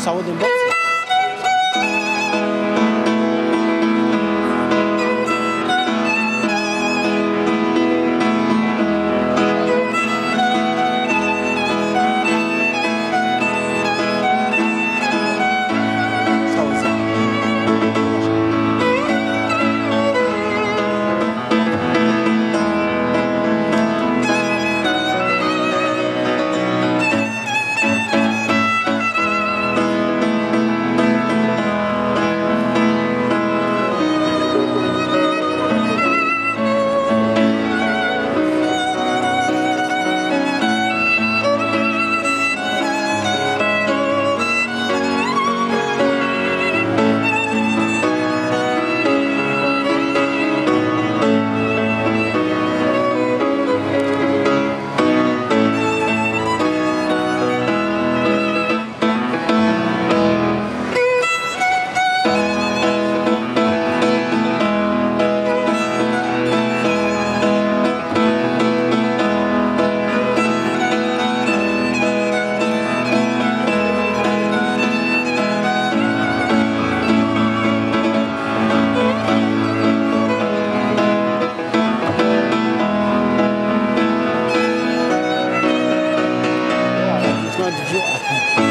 Sourdough um Box. Cândido Joaquim.